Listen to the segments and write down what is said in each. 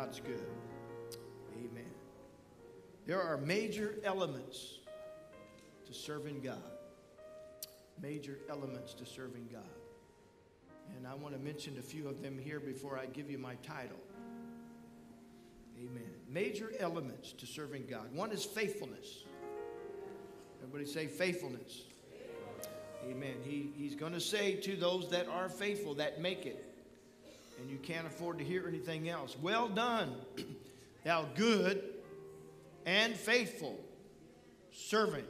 God's good. Amen. There are major elements to serving God. Major elements to serving God. And I want to mention a few of them here before I give you my title. Amen. Major elements to serving God. One is faithfulness. Everybody say faithfulness. Amen. He, he's going to say to those that are faithful, that make it, and you can't afford to hear anything else, Well done, thou good and faithful servant.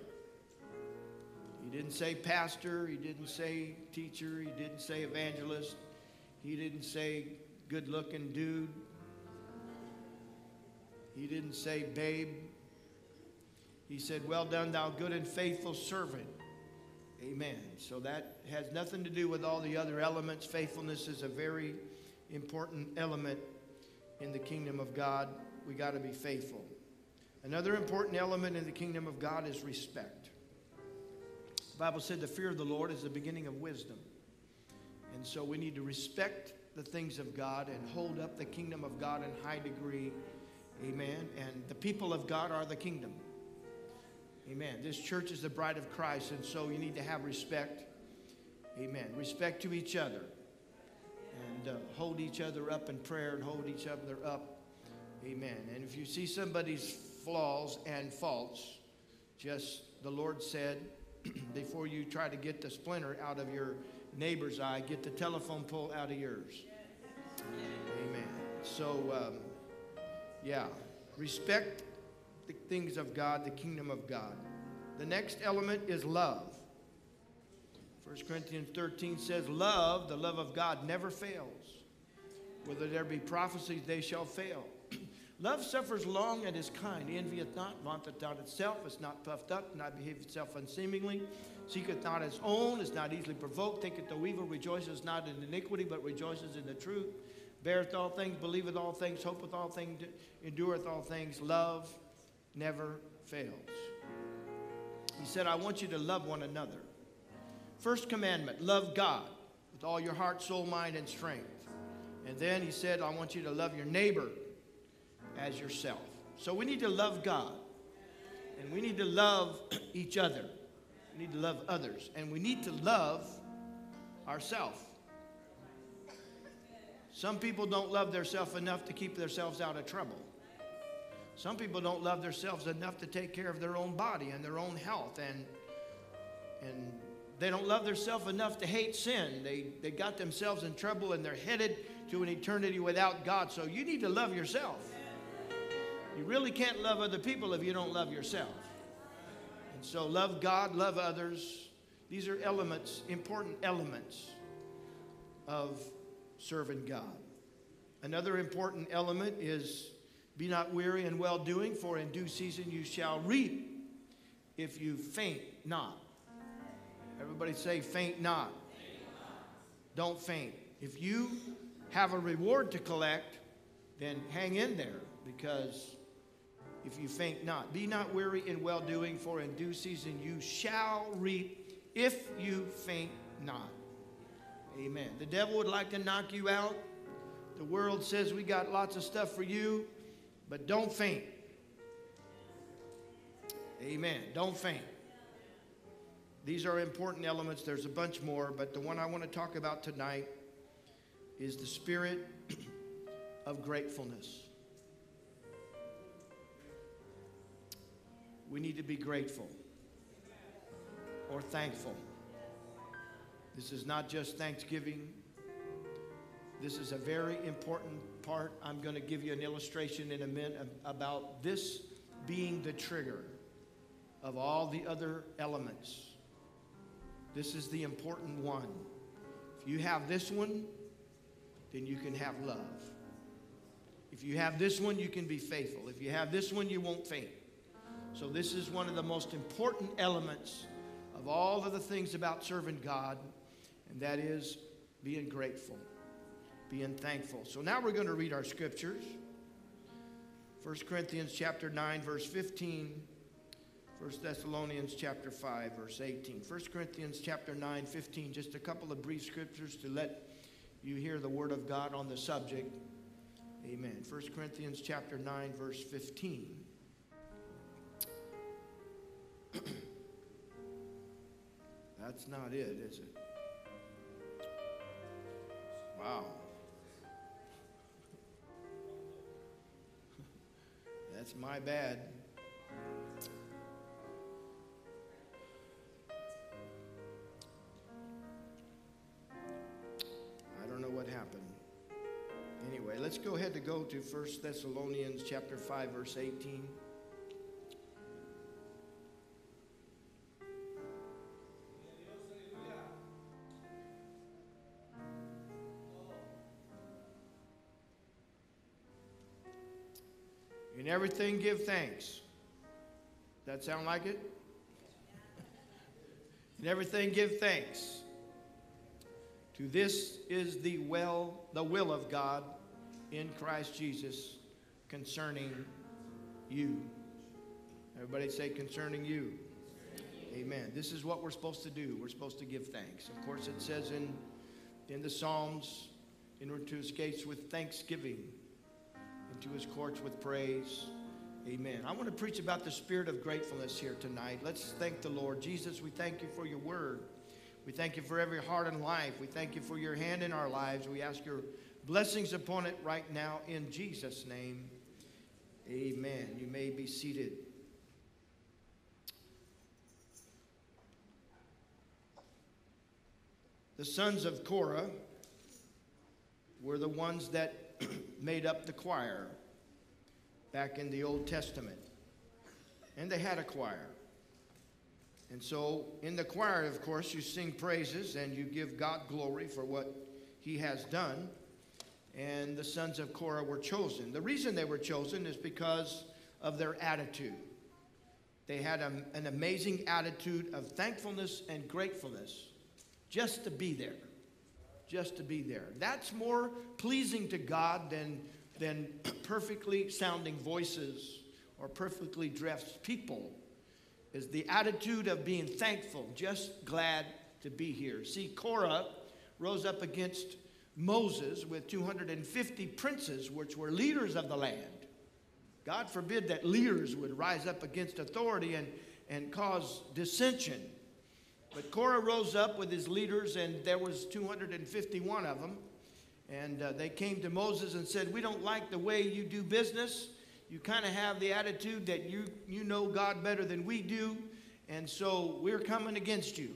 He didn't say pastor, he didn't say teacher, he didn't say evangelist, he didn't say good looking dude, he didn't say babe. He said, Well done, thou good and faithful servant. Amen. So that has nothing to do with all the other elements. Faithfulness is a very important element in the kingdom of God. We got to be faithful. Another important element in the kingdom of God is respect. The Bible said the fear of the Lord is the beginning of wisdom. And so we need to respect the things of God and hold up the kingdom of God in high degree. Amen. And the people of God are the kingdom. Amen. This church is the bride of Christ, and so you need to have respect. Amen. Respect to each other. And uh, hold each other up in prayer and hold each other up. Amen. And if you see somebody's flaws and faults, just the Lord said, before you try to get the splinter out of your neighbor's eye, get the telephone pole out of yours. Amen. So, um, yeah, respect the things of God, the kingdom of God. The next element is love. 1 Corinthians 13 says, Love, the love of God, never fails. Whether there be prophecies, they shall fail. love suffers long and is kind, envieth not, vaunteth not itself, is not puffed up, not behaveth itself unseemingly, seeketh not its own, is not easily provoked, thinketh no evil, rejoices not in iniquity, but rejoices in the truth, beareth all things, believeth all things, hopeth all things, endureth all things. Love never fails. He said, I want you to love one another. First commandment love God with all your heart, soul, mind, and strength. And then he said, I want you to love your neighbor as yourself. So we need to love God. And we need to love each other. We need to love others. And we need to love ourselves. Some people don't love themselves enough to keep themselves out of trouble. Some people don't love themselves enough to take care of their own body and their own health. And, and they don't love themselves enough to hate sin. They, they got themselves in trouble and they're headed to an eternity without God. So you need to love yourself. You really can't love other people if you don't love yourself. And so love God, love others. These are elements, important elements of serving God. Another important element is be not weary in well doing, for in due season you shall reap if you faint not. Everybody say, faint not. Don't faint. If you have a reward to collect, then hang in there because if you faint not, be not weary in well doing, for in due season you shall reap if you faint not. Amen. The devil would like to knock you out. The world says we got lots of stuff for you. But don't faint. Amen. Don't faint. These are important elements. There's a bunch more, but the one I want to talk about tonight is the spirit of gratefulness. We need to be grateful or thankful. This is not just Thanksgiving. This is a very important part, I'm going to give you an illustration in a minute about this being the trigger of all the other elements. This is the important one. If you have this one, then you can have love. If you have this one, you can be faithful. If you have this one, you won't faint. So, this is one of the most important elements of all of the things about serving God, and that is being grateful being thankful. So now we're going to read our scriptures. 1 Corinthians chapter 9 verse 15. 1 Thessalonians chapter 5 verse 18. 1 Corinthians chapter 9 15 just a couple of brief scriptures to let you hear the word of God on the subject. Amen. 1 Corinthians chapter 9 verse 15. That's not it, is it? Wow. That's my bad. Anyway, let's go ahead to go to 1 Thessalonians chapter 5 verse 18. In everything, give thanks. That sound like it? In everything, give thanks. To this is the well, the will of God in Christ Jesus concerning you. Everybody say concerning you. Amen. This is what we're supposed to do. We're supposed to give thanks. Of course, it says in, in the Psalms, in order to his gates with thanksgiving, into his courts with praise. Amen. I want to preach about the spirit of gratefulness here tonight. Let's thank the Lord. Jesus, we thank you for your word. We thank you for every heart and life. We thank you for your hand in our lives. We ask your blessings upon it right now in Jesus' name. Amen. You may be seated. The sons of Korah were the ones that made up the choir back in the Old Testament. And they had a choir. And so, in the choir, of course, you sing praises and you give God glory for what He has done. And the sons of Korah were chosen. The reason they were chosen is because of their attitude. They had a, an amazing attitude of thankfulness and gratefulness just to be there just to be there. That's more pleasing to God than, than perfectly sounding voices or perfectly dressed people, is the attitude of being thankful, just glad to be here. See, Korah rose up against Moses with 250 princes, which were leaders of the land. God forbid that leaders would rise up against authority and, and cause dissension. But Korah rose up with his leaders, and there was 251 of them. And uh, they came to Moses and said, We don't like the way you do business. You kind of have the attitude that you, you know God better than we do, and so we're coming against you.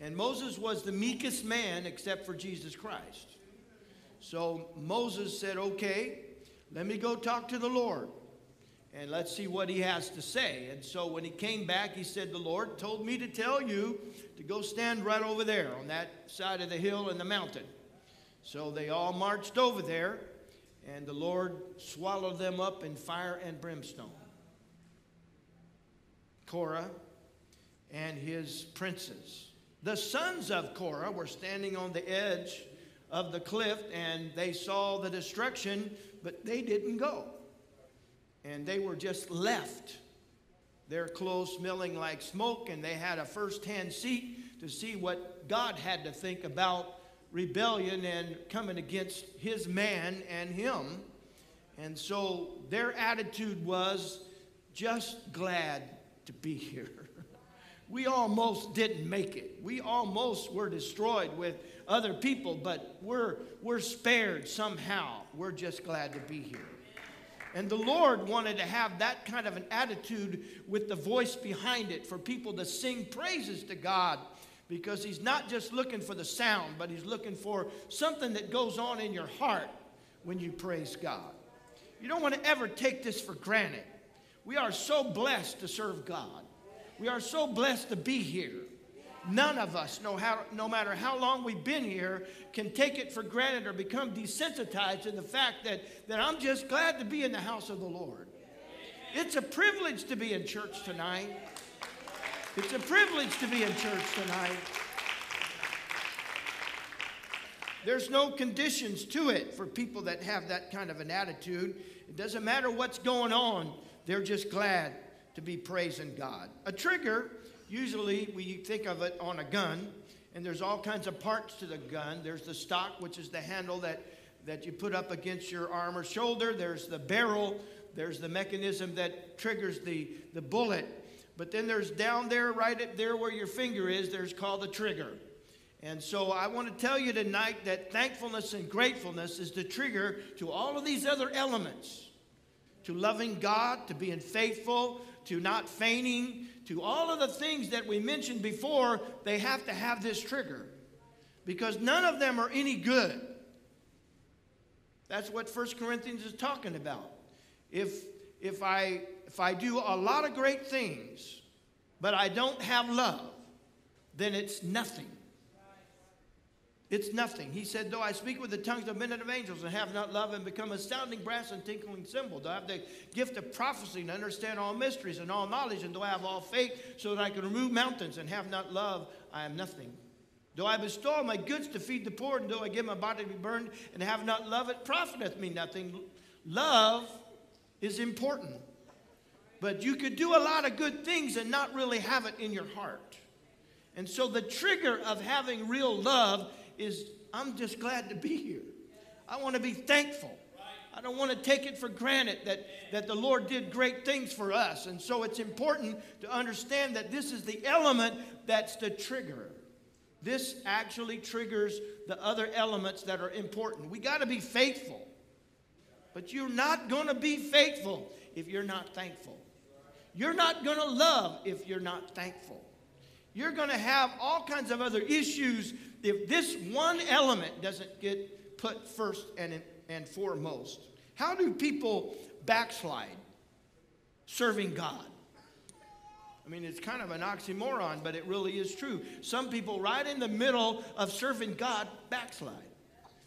And Moses was the meekest man except for Jesus Christ. So Moses said, Okay, let me go talk to the Lord and let's see what he has to say. And so when he came back, he said, The Lord told me to tell you to go stand right over there on that side of the hill and the mountain. So they all marched over there, and the Lord swallowed them up in fire and brimstone. Korah and his princes. The sons of Korah were standing on the edge of the cliff, and they saw the destruction, but they didn't go and they were just left. Their clothes smelling like smoke, and they had a first hand seat to see what God had to think about rebellion and coming against his man and him. And so their attitude was just glad to be here. We almost didn't make it. We almost were destroyed with other people, but we're, we're spared somehow. We're just glad to be here. And the Lord wanted to have that kind of an attitude with the voice behind it for people to sing praises to God because He's not just looking for the sound, but He's looking for something that goes on in your heart when you praise God. You don't want to ever take this for granted. We are so blessed to serve God. We are so blessed to be here. None of us, no, how, no matter how long we've been here, can take it for granted or become desensitized to the fact that, that I'm just glad to be in the house of the Lord. It's a privilege to be in church tonight. It's a privilege to be in church tonight. There's no conditions to it for people that have that kind of an attitude. It doesn't matter what's going on, they're just glad to be praising God. A trigger Usually we think of it on a gun, and there's all kinds of parts to the gun. There's the stock, which is the handle that, that you put up against your arm or shoulder. There's the barrel. There's the mechanism that triggers the, the bullet. But then there's down there, right there where your finger is, there's called the trigger. And so I want to tell you tonight that thankfulness and gratefulness is the trigger to all of these other elements to loving God, to being faithful, to not feigning, to all of the things that we mentioned before, they have to have this trigger because none of them are any good. That's what 1 Corinthians is talking about. If, if, I, if I do a lot of great things, but I don't have love, then it's nothing. It's nothing. He said, Though I speak with the tongues of men and of angels and have not love and become a sounding brass and tinkling cymbal, though I have the gift of prophecy and understand all mysteries and all knowledge, and though I have all faith so that I can remove mountains and have not love, I am nothing. Though I bestow my goods to feed the poor, and though I give my body to be burned and have not love, it profiteth me nothing. Love is important. But you could do a lot of good things and not really have it in your heart. And so the trigger of having real love is I'm just glad to be here. I want to be thankful. I don't want to take it for granted that, that the Lord did great things for us. And so it's important to understand that this is the element that's the trigger. This actually triggers the other elements that are important. We got to be faithful. But you're not going to be faithful if you're not thankful. You're not going to love if you're not thankful. You're going to have all kinds of other issues if this one element doesn't get put first and, and foremost. How do people backslide serving God? I mean, it's kind of an oxymoron, but it really is true. Some people, right in the middle of serving God, backslide.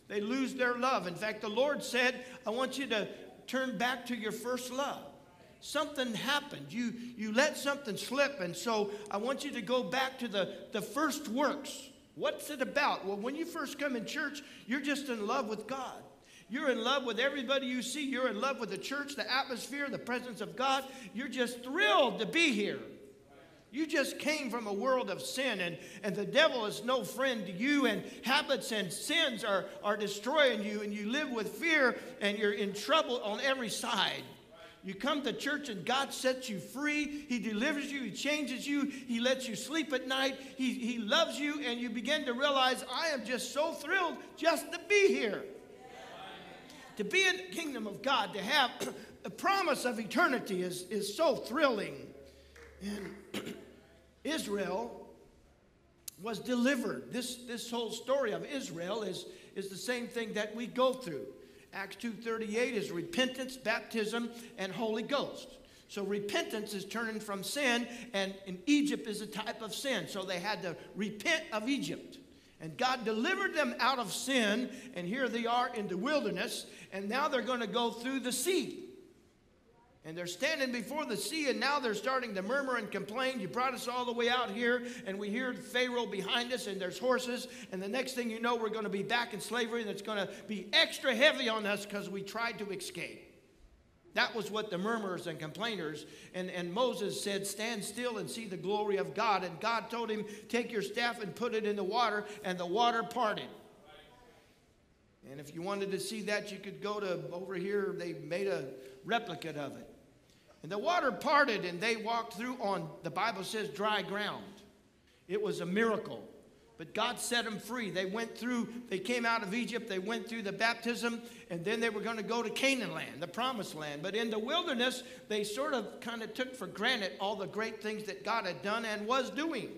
They lose their love. In fact, the Lord said, I want you to turn back to your first love. Something happened. You, you let something slip, and so I want you to go back to the, the first works. What's it about? Well, when you first come in church, you're just in love with God. You're in love with everybody you see. You're in love with the church, the atmosphere, the presence of God. You're just thrilled to be here. You just came from a world of sin, and, and the devil is no friend to you, and habits and sins are, are destroying you, and you live with fear, and you're in trouble on every side. You come to church and God sets you free. He delivers you. He changes you. He lets you sleep at night. He, he loves you, and you begin to realize, I am just so thrilled just to be here. To be in the kingdom of God, to have the promise of eternity is, is so thrilling. And Israel was delivered. This, this whole story of Israel is, is the same thing that we go through. Acts 2.38 is repentance, baptism, and Holy Ghost. So repentance is turning from sin, and in Egypt is a type of sin. So they had to repent of Egypt. And God delivered them out of sin, and here they are in the wilderness, and now they're going to go through the sea. And they're standing before the sea, and now they're starting to murmur and complain. You brought us all the way out here, and we hear Pharaoh behind us, and there's horses. And the next thing you know, we're going to be back in slavery, and it's going to be extra heavy on us because we tried to escape. That was what the murmurers and complainers, and, and Moses said, Stand still and see the glory of God. And God told him, Take your staff and put it in the water, and the water parted. And if you wanted to see that, you could go to over here. They made a replica of it. And the water parted and they walked through on, the Bible says, dry ground. It was a miracle. But God set them free. They went through, they came out of Egypt, they went through the baptism, and then they were going to go to Canaan land, the promised land. But in the wilderness, they sort of kind of took for granted all the great things that God had done and was doing.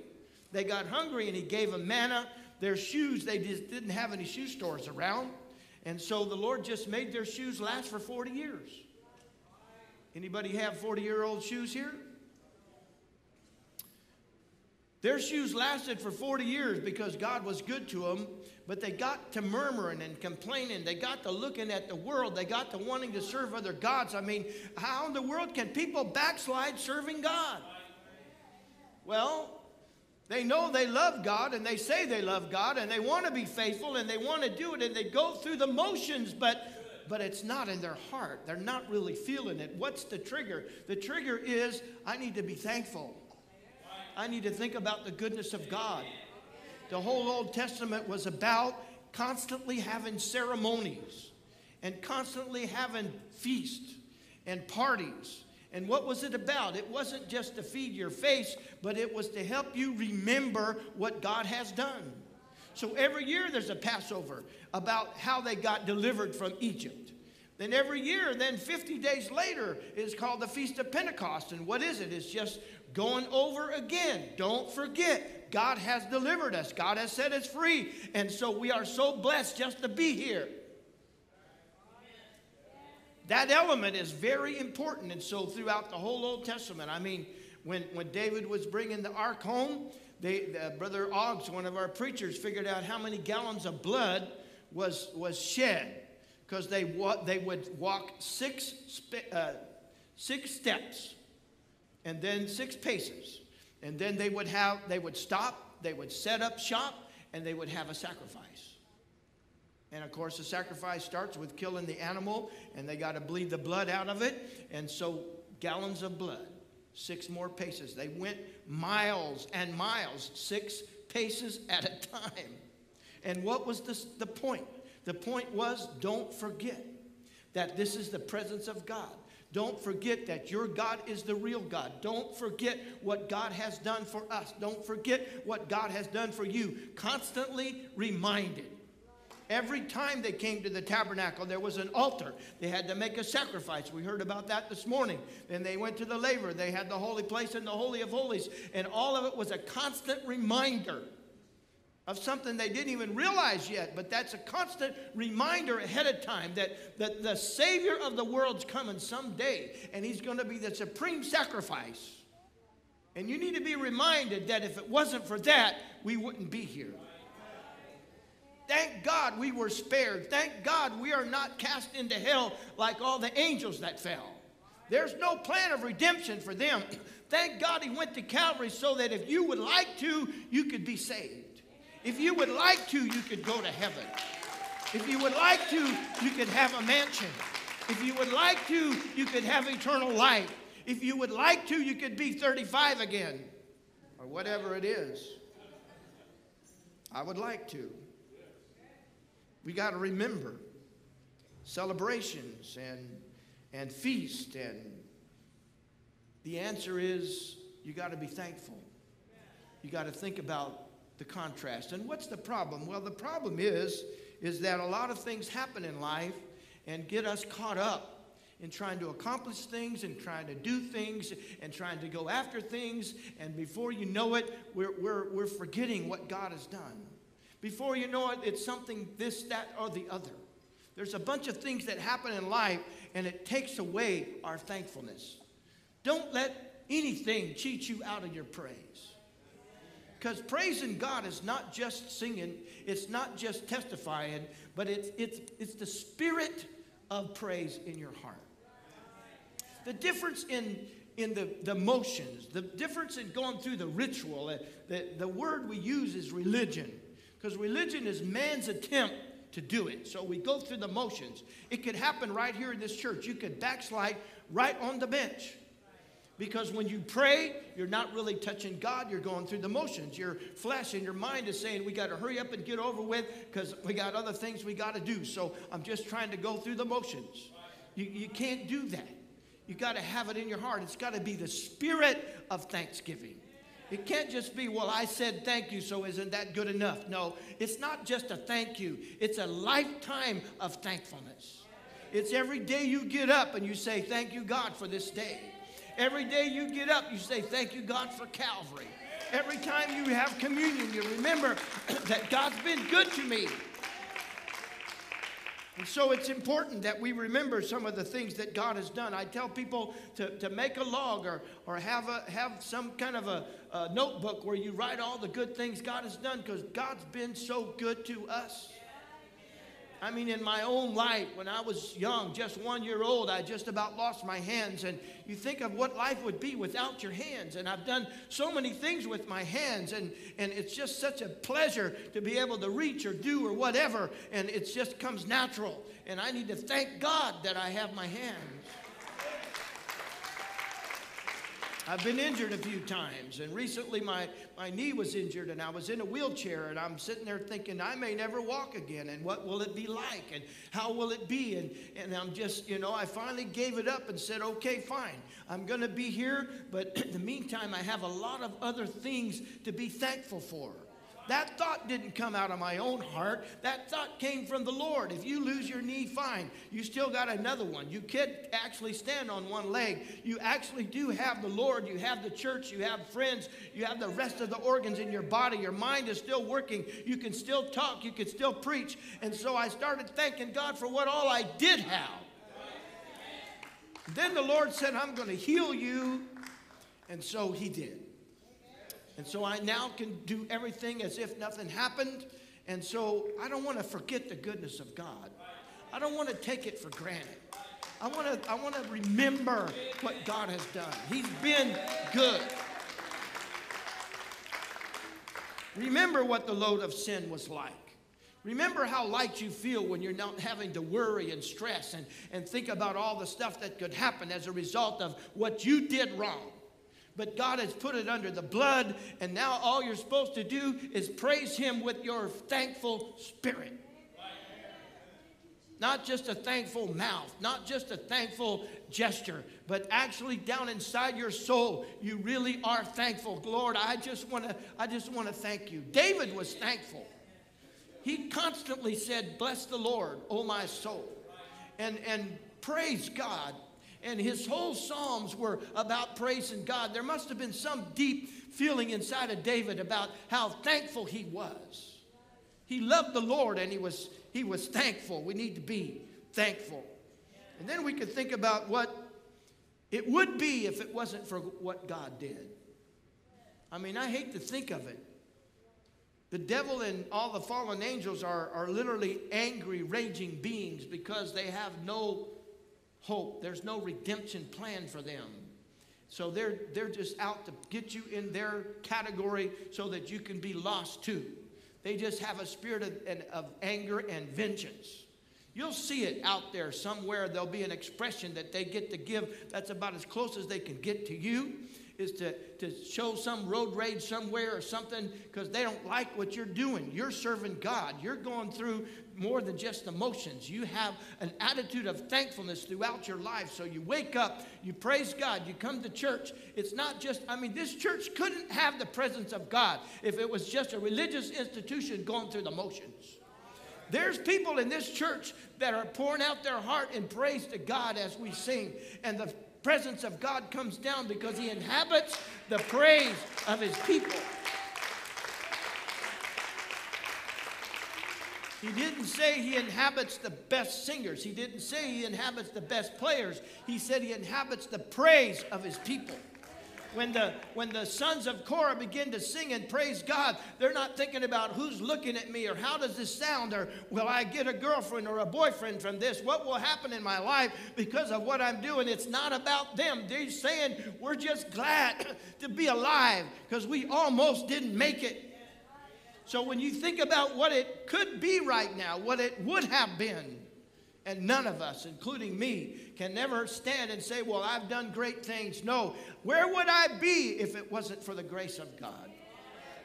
They got hungry and He gave them manna. Their shoes, they just didn't have any shoe stores around. And so the Lord just made their shoes last for 40 years. Anybody have 40 year old shoes here? Their shoes lasted for 40 years because God was good to them, but they got to murmuring and complaining. They got to looking at the world. They got to wanting to serve other gods. I mean, how in the world can people backslide serving God? Well, they know they love God and they say they love God and they want to be faithful and they want to do it and they go through the motions, but but it's not in their heart. They're not really feeling it. What's the trigger? The trigger is I need to be thankful. I need to think about the goodness of God. The whole Old Testament was about constantly having ceremonies. and constantly having feasts and parties. And what was it about? It wasn't just to feed your face, but it was to help you remember what God has done. So every year there's a Passover about how they got delivered from Egypt. Then every year, then 50 days later, is called the Feast of Pentecost. And what is it? It's just going over again. Don't forget, God has delivered us, God has set us free. And so we are so blessed just to be here. That element is very important. And so throughout the whole Old Testament, I mean, when, when David was bringing the ark home, they, uh, Brother Oggs, one of our preachers, figured out how many gallons of blood was, was shed because they, wa- they would walk six, spe- uh, six steps and then six paces. And then they would have, they would stop, they would set up shop, and they would have a sacrifice. And of course, the sacrifice starts with killing the animal, and they got to bleed the blood out of it. And so, gallons of blood, six more paces. They went miles and miles, six paces at a time. And what was this, the point? The point was don't forget that this is the presence of God. Don't forget that your God is the real God. Don't forget what God has done for us. Don't forget what God has done for you. Constantly reminded. Every time they came to the tabernacle, there was an altar. They had to make a sacrifice. We heard about that this morning. Then they went to the laver. They had the holy place and the Holy of Holies. And all of it was a constant reminder of something they didn't even realize yet, but that's a constant reminder ahead of time that, that the Savior of the world's coming someday, and He's going to be the supreme sacrifice. And you need to be reminded that if it wasn't for that, we wouldn't be here. Thank God we were spared. Thank God we are not cast into hell like all the angels that fell. There's no plan of redemption for them. Thank God He went to Calvary so that if you would like to, you could be saved. If you would like to, you could go to heaven. If you would like to, you could have a mansion. If you would like to, you could have eternal life. If you would like to, you could be 35 again or whatever it is. I would like to. We got to remember celebrations and, and feast and the answer is you got to be thankful. You got to think about the contrast. And what's the problem? Well, the problem is is that a lot of things happen in life and get us caught up in trying to accomplish things and trying to do things and trying to go after things. And before you know it, we're, we're, we're forgetting what God has done. Before you know it, it's something this, that, or the other. There's a bunch of things that happen in life, and it takes away our thankfulness. Don't let anything cheat you out of your praise. Because praising God is not just singing, it's not just testifying, but it's, it's, it's the spirit of praise in your heart. The difference in, in the, the motions, the difference in going through the ritual, uh, the, the word we use is religion. Because religion is man's attempt to do it. So we go through the motions. It could happen right here in this church. You could backslide right on the bench. Because when you pray, you're not really touching God, you're going through the motions. Your flesh and your mind is saying, We got to hurry up and get over with because we got other things we got to do. So I'm just trying to go through the motions. You, you can't do that. You got to have it in your heart. It's got to be the spirit of thanksgiving. It can't just be, well, I said thank you, so isn't that good enough? No, it's not just a thank you, it's a lifetime of thankfulness. It's every day you get up and you say, Thank you, God, for this day. Every day you get up, you say, Thank you, God, for Calvary. Every time you have communion, you remember that God's been good to me. And so it's important that we remember some of the things that God has done. I tell people to, to make a log or, or have, a, have some kind of a, a notebook where you write all the good things God has done because God's been so good to us. I mean, in my own life, when I was young, just one year old, I just about lost my hands. And you think of what life would be without your hands. And I've done so many things with my hands. And, and it's just such a pleasure to be able to reach or do or whatever. And it just comes natural. And I need to thank God that I have my hands. I've been injured a few times, and recently my, my knee was injured, and I was in a wheelchair, and I'm sitting there thinking, I may never walk again, and what will it be like, and how will it be? And, and I'm just, you know, I finally gave it up and said, okay, fine, I'm going to be here, but in the meantime, I have a lot of other things to be thankful for. That thought didn't come out of my own heart. That thought came from the Lord. If you lose your knee, fine. You still got another one. You could actually stand on one leg. You actually do have the Lord. You have the church. You have friends. You have the rest of the organs in your body. Your mind is still working. You can still talk. You can still preach. And so I started thanking God for what all I did have. Then the Lord said, I'm going to heal you. And so He did. And so I now can do everything as if nothing happened. And so I don't want to forget the goodness of God. I don't want to take it for granted. I want to, I want to remember what God has done. He's been good. Remember what the load of sin was like. Remember how light you feel when you're not having to worry and stress and, and think about all the stuff that could happen as a result of what you did wrong but God has put it under the blood, and now all you're supposed to do is praise Him with your thankful spirit. Not just a thankful mouth, not just a thankful gesture, but actually down inside your soul, you really are thankful. Lord, I just want to I just want to thank you. David was thankful. He constantly said, "Bless the Lord, O my soul." And and praise God and his whole Psalms were about praising God. There must have been some deep feeling inside of David about how thankful he was. He loved the Lord and he was, he was thankful. We need to be thankful. And then we could think about what it would be if it wasn't for what God did. I mean, I hate to think of it. The devil and all the fallen angels are, are literally angry, raging beings because they have no hope. There's no redemption plan for them. So they're, they're just out to get you in their category so that you can be lost too. They just have a spirit of, of anger and vengeance. You'll see it out there somewhere. There'll be an expression that they get to give that's about as close as they can get to you is to, to show some road rage somewhere or something because they don't like what you're doing. You're serving God. You're going through more than just emotions. You have an attitude of thankfulness throughout your life. So you wake up, you praise God, you come to church. It's not just, I mean, this church couldn't have the presence of God if it was just a religious institution going through the motions. There's people in this church that are pouring out their heart in praise to God as we sing. And the presence of God comes down because He inhabits the praise of His people. He didn't say he inhabits the best singers. He didn't say he inhabits the best players. He said he inhabits the praise of his people. When the, when the sons of Korah begin to sing and praise God, they're not thinking about who's looking at me or how does this sound or will I get a girlfriend or a boyfriend from this? What will happen in my life because of what I'm doing? It's not about them. They're saying we're just glad to be alive because we almost didn't make it. So when you think about what it could be right now, what it would have been, and none of us, including me, can never stand and say, Well, I've done great things. No. Where would I be if it wasn't for the grace of God?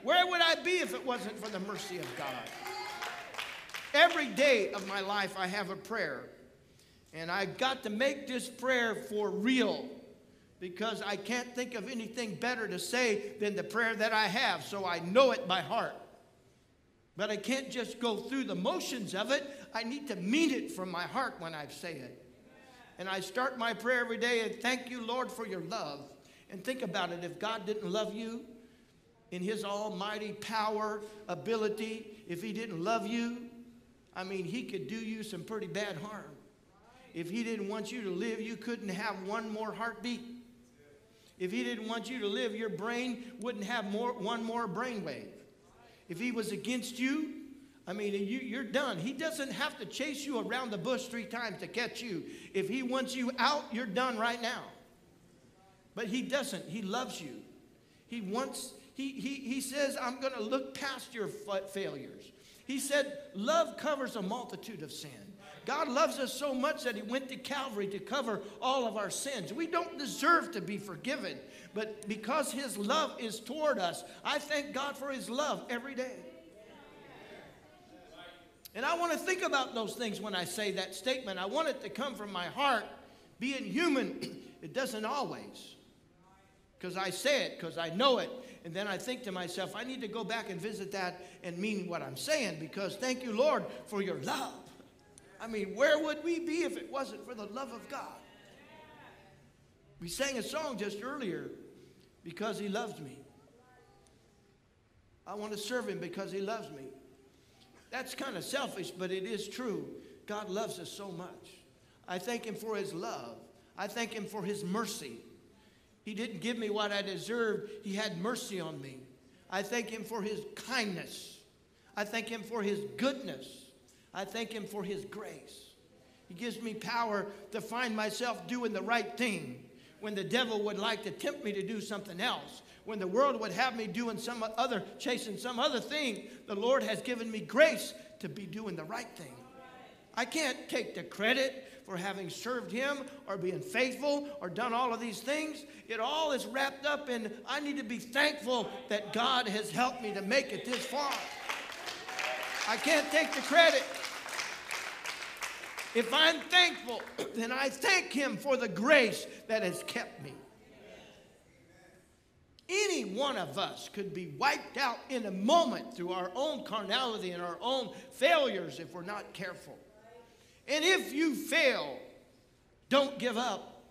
Where would I be if it wasn't for the mercy of God? Every day of my life, I have a prayer. And I've got to make this prayer for real because I can't think of anything better to say than the prayer that I have. So I know it by heart. But I can't just go through the motions of it. I need to mean it from my heart when I say it. And I start my prayer every day and thank you, Lord, for your love. And think about it if God didn't love you in his almighty power, ability, if he didn't love you, I mean, he could do you some pretty bad harm. If he didn't want you to live, you couldn't have one more heartbeat. If he didn't want you to live, your brain wouldn't have more, one more brainwave. If he was against you, I mean, you, are done. He doesn't have to chase you around the bush three times to catch you. If he wants you out, you're done right now. But he doesn't. He loves you. He wants, he, he, he says, I'm going to look past your failures. He said, Love covers a multitude of sin. God loves us so much that He went to Calvary to cover all of our sins. We don't deserve to be forgiven, but because His love is toward us, I thank God for His love every day. And I want to think about those things when I say that statement. I want it to come from my heart. Being human, it doesn't always. Because I say it, because I know it. And then I think to myself, I need to go back and visit that and mean what I'm saying because thank you, Lord, for your love. I mean, where would we be if it wasn't for the love of God? We sang a song just earlier because He loves me. I want to serve Him because He loves me. That's kind of selfish, but it is true. God loves us so much. I thank Him for His love. I thank Him for His mercy. He didn't give me what I deserved, He had mercy on me. I thank Him for His kindness. I thank Him for His goodness. I thank Him for His grace. He gives me power to find myself doing the right thing when the devil would like to tempt me to do something else. When the world would have me doing some other, chasing some other thing, the Lord has given me grace to be doing the right thing. I can't take the credit for having served Him or being faithful or done all of these things. It all is wrapped up in I need to be thankful that God has helped me to make it this far. I can't take the credit. If I'm thankful, then I thank Him for the grace that has kept me. Any one of us could be wiped out in a moment through our own carnality and our own failures if we're not careful. And if you fail, don't give up.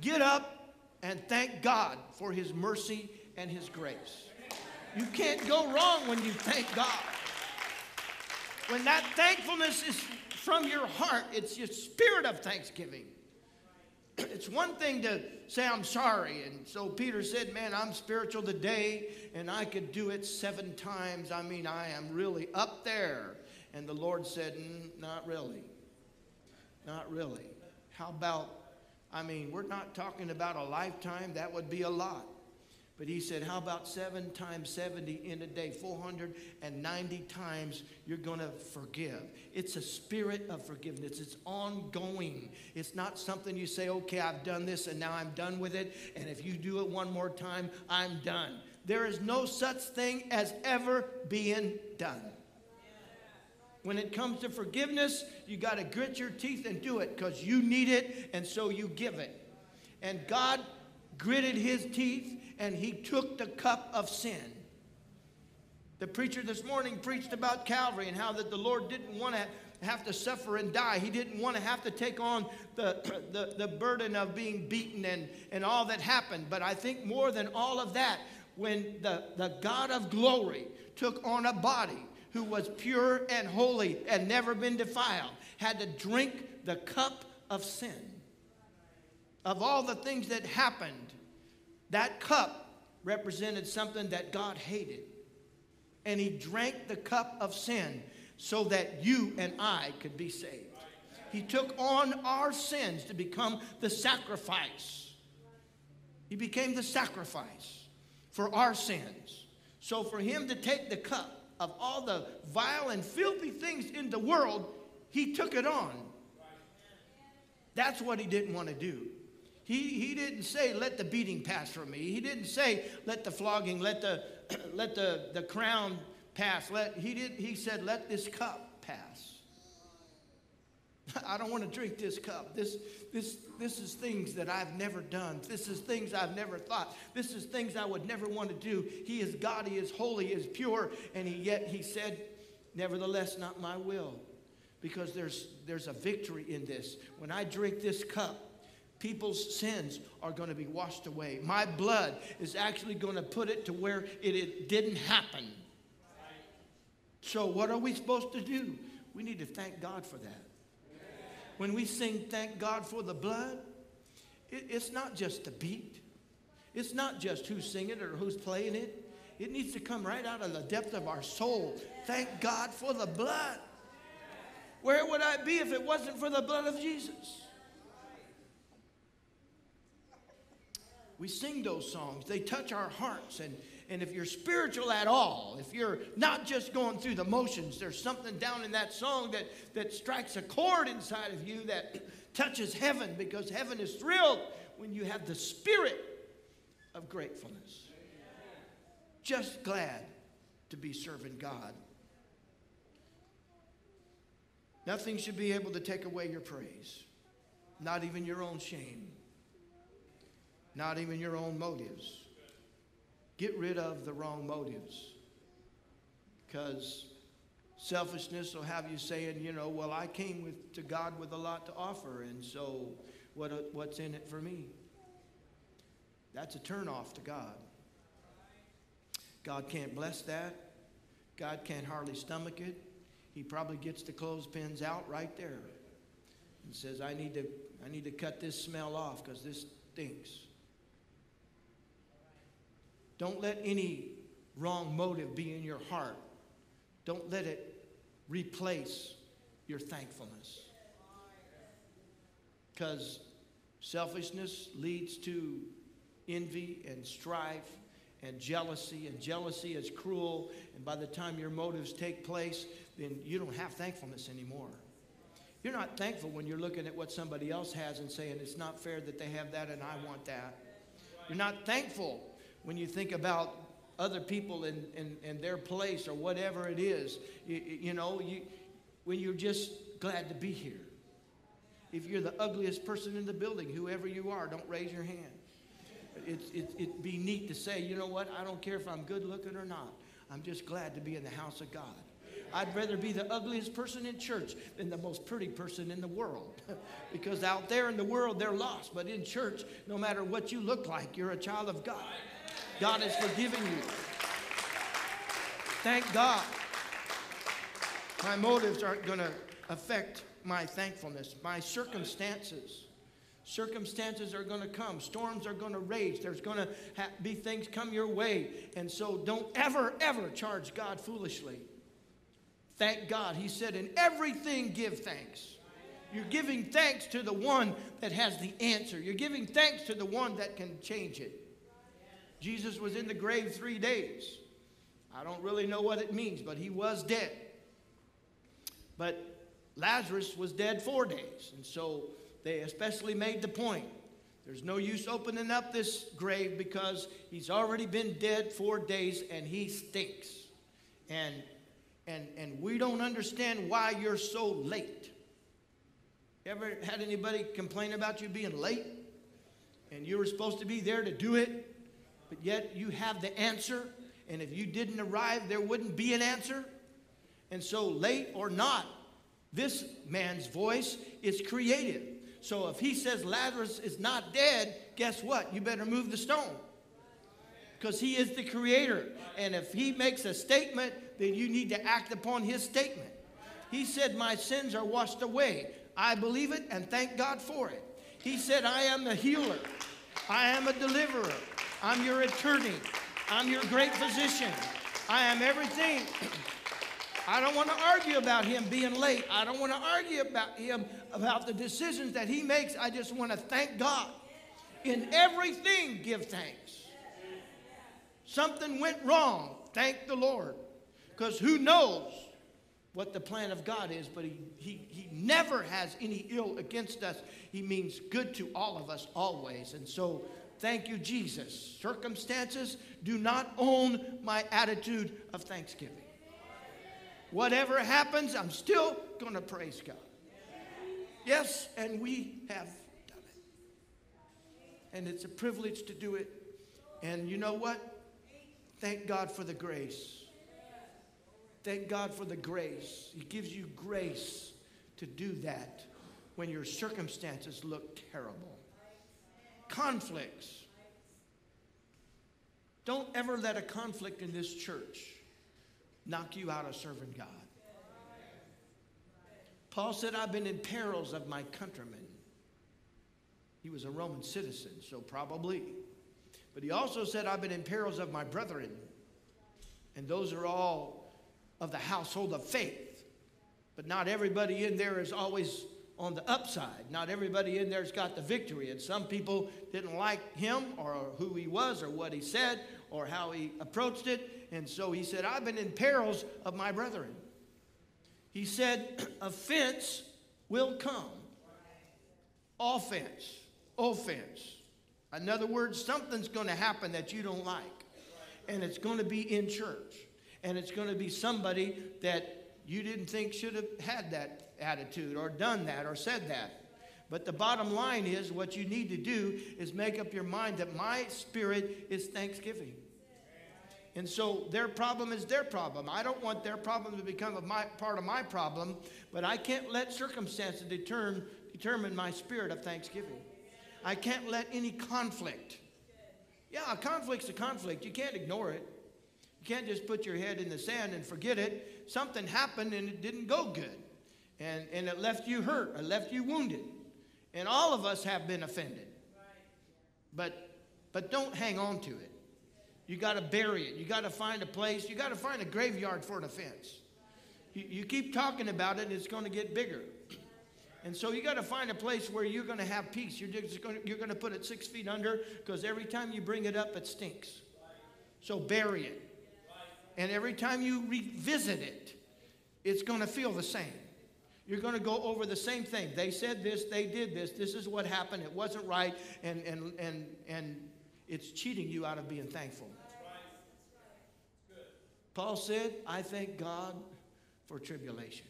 Get up and thank God for His mercy and His grace. You can't go wrong when you thank God. When that thankfulness is from your heart, it's your spirit of thanksgiving. It's one thing to say, I'm sorry. And so Peter said, Man, I'm spiritual today, and I could do it seven times. I mean, I am really up there. And the Lord said, mm, Not really. Not really. How about, I mean, we're not talking about a lifetime, that would be a lot. But he said, How about seven times 70 in a day? 490 times you're going to forgive. It's a spirit of forgiveness, it's ongoing. It's not something you say, Okay, I've done this and now I'm done with it. And if you do it one more time, I'm done. There is no such thing as ever being done. When it comes to forgiveness, you got to grit your teeth and do it because you need it and so you give it. And God gritted his teeth and he took the cup of sin. The preacher this morning preached about Calvary and how that the Lord didn't want to have to suffer and die. He didn't want to have to take on the, the, the burden of being beaten and, and all that happened. But I think more than all of that, when the, the God of glory took on a body who was pure and holy and never been defiled, had to drink the cup of sin. Of all the things that happened, that cup represented something that God hated. And he drank the cup of sin so that you and I could be saved. He took on our sins to become the sacrifice. He became the sacrifice for our sins. So for him to take the cup of all the vile and filthy things in the world, he took it on. That's what he didn't want to do. He, he didn't say, let the beating pass from me. He didn't say, let the flogging, let the, let the, the crown pass. Let, he, did, he said, let this cup pass. I don't want to drink this cup. This, this, this is things that I've never done. This is things I've never thought. This is things I would never want to do. He is God, He is holy, He is pure, and he, yet He said, Nevertheless, not my will. Because there's, there's a victory in this. When I drink this cup, people's sins are going to be washed away. My blood is actually going to put it to where it, it didn't happen. So, what are we supposed to do? We need to thank God for that when we sing thank God for the blood, it, it's not just the beat. It's not just who's singing it or who's playing it. It needs to come right out of the depth of our soul. Thank God for the blood. Where would I be if it wasn't for the blood of Jesus? We sing those songs. They touch our hearts and, And if you're spiritual at all, if you're not just going through the motions, there's something down in that song that, that strikes a chord inside of you that touches heaven because heaven is thrilled when you have the spirit of gratefulness. Just glad to be serving God. Nothing should be able to take away your praise, not even your own shame, not even your own motives. Get rid of the wrong motives because selfishness will have you saying, you know, well, I came with, to God with a lot to offer, and so what, uh, what's in it for me? That's a turnoff to God. God can't bless that. God can't hardly stomach it he probably gets the clothespins out right there and says, I need to, I need to cut this smell off because this stinks. Don't let any wrong motive be in your heart. Don't let it replace your thankfulness. Because selfishness leads to envy and strife and jealousy, and jealousy is cruel. And by the time your motives take place, then you don't have thankfulness anymore. You're not thankful when you're looking at what somebody else has and saying, it's not fair that they have that and I want that. You're not thankful when you think about other people in, in, their place or whatever it is. You, you know, you, when you're just glad to be here. If you're the ugliest person in the building, whoever you are, don't raise your hand. It's, it, it'd be neat to say, you know what, I don't care if I'm good looking or not. I'm just glad to be in the house of God. I'd rather be the ugliest person in church than the most pretty person in the world. because out there in the world, they're lost. But in church, no matter what you look like, you're a child of God. God has forgiven you. Thank God. My motives aren't going to affect my thankfulness, my circumstances. Circumstances are going to come. Storms are going to rage. There's going to ha- be things come your way. And so don't ever, ever charge God foolishly. Thank God. He said, In everything, give thanks. You're giving thanks to the one that has the answer. You're giving thanks to the one that can change it. Jesus was in the grave three days. I don't really know what it means, but he was dead. But Lazarus was dead four days. And so they especially made the point there's no use opening up this grave because he's already been dead four days and he stinks. And and, and we don't understand why you're so late. Ever had anybody complain about you being late? And you were supposed to be there to do it, but yet you have the answer. And if you didn't arrive, there wouldn't be an answer. And so, late or not, this man's voice is creative. So if he says Lazarus is not dead, guess what? You better move the stone. Because he is the creator. And if he makes a statement, then you need to act upon his statement. He said, My sins are washed away. I believe it and thank God for it. He said, I am the healer. I am a deliverer. I'm your attorney. I'm your great physician. I am everything. I don't want to argue about him being late. I don't want to argue about him about the decisions that he makes. I just want to thank God. In everything, give thanks. Something went wrong. Thank the Lord. Because who knows what the plan of God is, but he, he, he never has any ill against us. He means good to all of us always. And so, thank you, Jesus. Circumstances do not own my attitude of thanksgiving. Whatever happens, I'm still going to praise God. Yes, and we have done it. And it's a privilege to do it. And you know what? Thank God for the grace. Thank God for the grace. He gives you grace to do that when your circumstances look terrible. Conflicts. Don't ever let a conflict in this church knock you out of serving God. Paul said, I've been in perils of my countrymen. He was a Roman citizen, so probably. But he also said, I've been in perils of my brethren. And those are all of the household of faith. But not everybody in there is always on the upside. Not everybody in there's got the victory. And some people didn't like him or who he was or what he said or how he approached it. And so he said, I've been in perils of my brethren. He said, offense will come. Offense. Offense. In other words, something's going to happen that you don't like. And it's going to be in church. And it's going to be somebody that you didn't think should have had that attitude or done that or said that. But the bottom line is what you need to do is make up your mind that my spirit is thanksgiving. And so their problem is their problem. I don't want their problem to become my, part of my problem, but I can't let circumstances determine, determine my spirit of thanksgiving. I can't let any conflict. Yeah, a conflict's a conflict. You can't ignore it. You can't just put your head in the sand and forget it. Something happened and it didn't go good. And, and it left you hurt, it left you wounded. And all of us have been offended. But, but don't hang on to it. You got to bury it. You got to find a place. You got to find a graveyard for an offense. You, you keep talking about it, and it's going to get bigger. And so you got to find a place where you're going to have peace. You're just going to, you're going to put it six feet under because every time you bring it up, it stinks. So bury it. And every time you revisit it, it's going to feel the same. You're going to go over the same thing. They said this, they did this, this is what happened, it wasn't right, and, and, and, and it's cheating you out of being thankful. Paul said, I thank God for tribulation.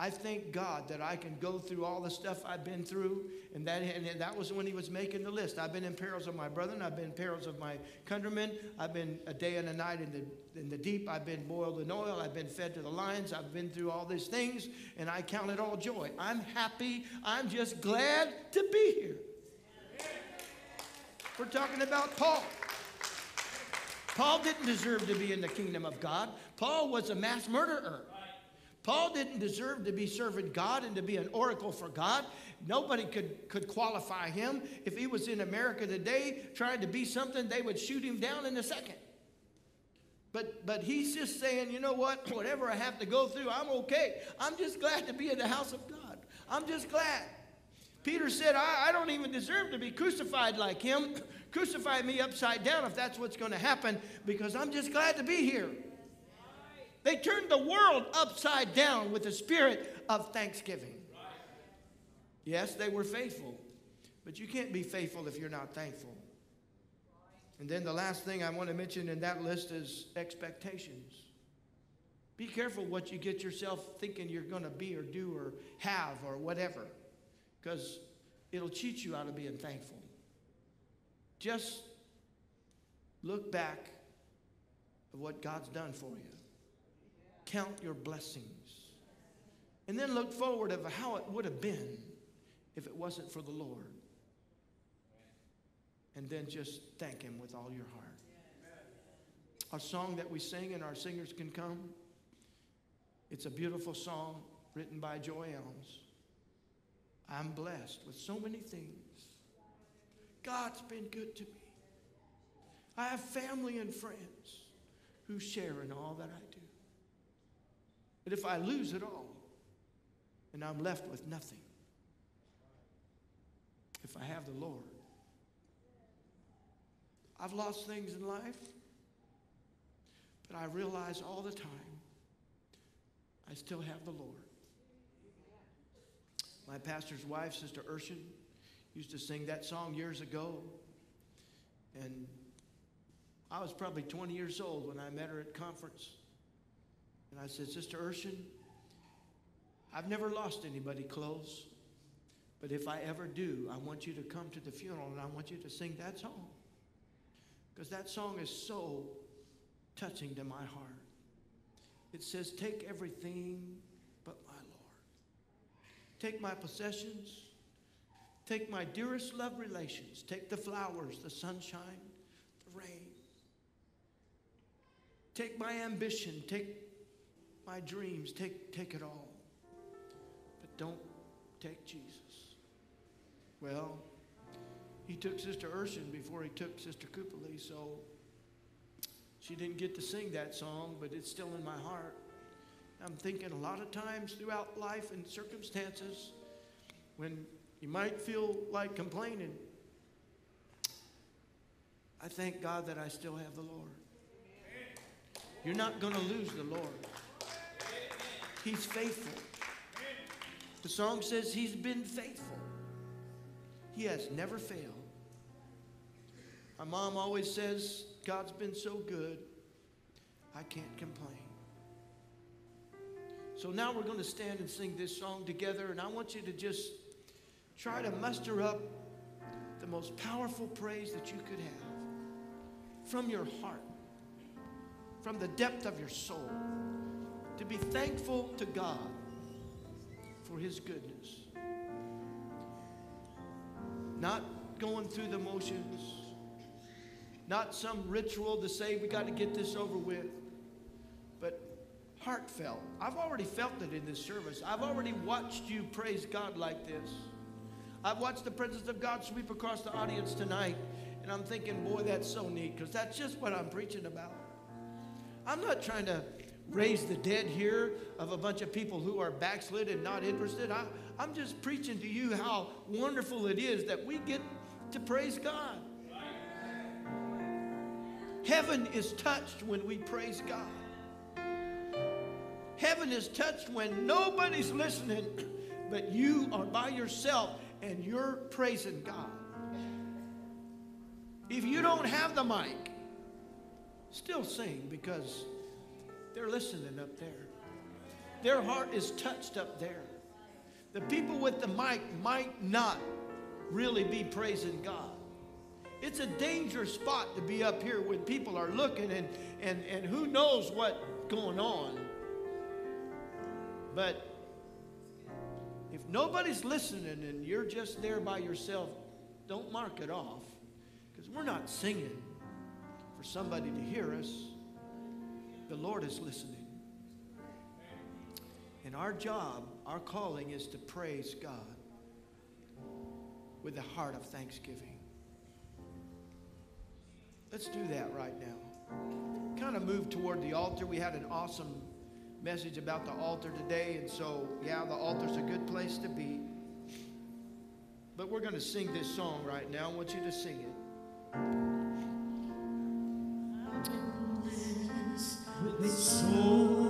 I thank God that I can go through all the stuff I've been through. And that, and that was when he was making the list. I've been in perils of my brethren. I've been in perils of my countrymen. I've been a day and a night in the, in the deep. I've been boiled in oil. I've been fed to the lions. I've been through all these things. And I count it all joy. I'm happy. I'm just glad to be here. We're talking about Paul. Paul didn't deserve to be in the kingdom of God. Paul was a mass murderer. Paul didn't deserve to be serving God and to be an oracle for God. Nobody could, could qualify him. If he was in America today trying to be something, they would shoot him down in a second. But, but he's just saying, you know what? Whatever I have to go through, I'm okay. I'm just glad to be in the house of God. I'm just glad. Peter said, I, I don't even deserve to be crucified like him. Crucify me upside down if that's what's going to happen because I'm just glad to be here. They turned the world upside down with a spirit of thanksgiving. Yes, they were faithful, but you can't be faithful if you're not thankful. And then the last thing I want to mention in that list is expectations. Be careful what you get yourself thinking you're going to be or do or have or whatever, because it'll cheat you out of being thankful. Just look back of what God's done for you count your blessings. And then look forward of how it would have been if it wasn't for the Lord. And then just thank Him with all your heart. Our song that we sing and our singers can come. It's a beautiful song written by Joy Elms. I'm blessed with so many things. God's been good to me. I have family and friends who share in all that I. But if I lose it all and I'm left with nothing, if I have the Lord, I've lost things in life, but I realize all the time I still have the Lord. My pastor's wife, Sister Urshan, used to sing that song years ago. And I was probably 20 years old when I met her at conference. And I said, Sister Urshan, I've never lost anybody close. But if I ever do, I want you to come to the funeral and I want you to sing that song. Because that song is so touching to my heart. It says, Take everything but my Lord. Take my possessions. Take my dearest love relations. Take the flowers, the sunshine, the rain. Take my ambition. Take my dreams. Take, take it all. But don't take Jesus. Well, he took Sister Urshan before he took Sister Cupoli, so she didn't get to sing that song, but it's still in my heart. I'm thinking a lot of times throughout life and circumstances when you might feel like complaining. I thank God that I still have the Lord. You're not going to lose the Lord. He's faithful. The song says he's been faithful. He has never failed. My mom always says, God's been so good, I can't complain. So now we're going to stand and sing this song together, and I want you to just try to muster up the most powerful praise that you could have from your heart, from the depth of your soul, to be thankful to God for His goodness. Not going through the motions, not some ritual to say we got to get this over with, but heartfelt. I've already felt it in this service. I've already watched you praise God like this. I've watched the presence of God sweep across the audience tonight, and I'm thinking, boy, that's so neat because that's just what I'm preaching about. I'm not trying to raise the dead here of a bunch of people who are backslid and not interested. I, I'm just preaching to you how wonderful it is that we get to praise God. Heaven is touched when we praise God. Heaven is touched when nobody's listening, but you are by yourself and you're praising God. If you don't have the mic, still sing because they're listening up there. Their heart is touched up there. The people with the mic might not really be praising God. It's a dangerous spot to be up here when people are looking and, and, and who knows what's going on. But if nobody's listening and you're just there by yourself, don't mark it off because we're not singing for somebody to hear us. The Lord is listening. And our job, our calling is to praise God with a heart of thanksgiving. Let's do that right now. Kind of move toward the altar. We had an awesome message about the altar today, and so, yeah, the altar's a good place to be. But we're going to sing this song right now. I want you to sing it. With so Many